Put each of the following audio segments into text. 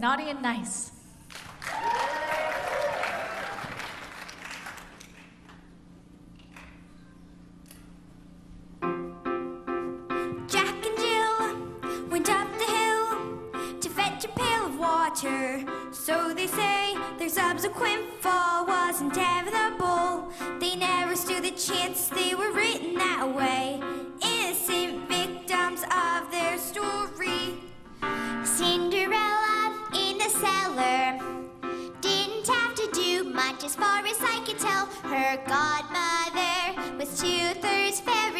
Naughty and Nice. Jack and Jill went up the hill to fetch a pail of water. So they say their subsequent fall was inevitable. They never stood a chance, as far as I could tell. Her godmother was two thirds fairy.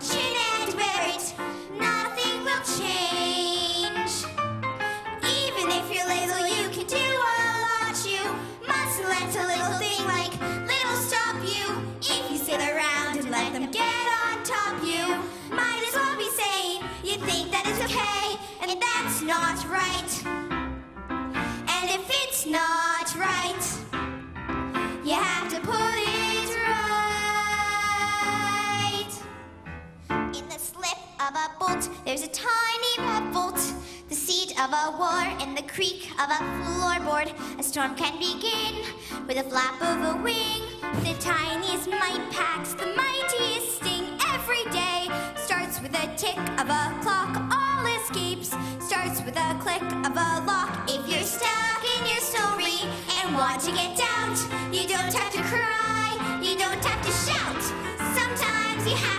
Chin and wear it, nothing will change. Even if you're little, you can do a lot. You mustn't let a little thing like little stop you. If you sit around and let them get on top you, might as well be saying you think that it's okay, and that's not right. And if it's not right, you have to put it tiny revolt, the seed of a war and the creak of a floorboard. A storm can begin with a flap of a wing. The tiniest might packs the mightiest sting every day. Starts with a tick of a clock, all escapes. Starts with a click of a lock. If you're stuck in your story and want to get out, you don't have to cry, you don't have to shout. Sometimes you have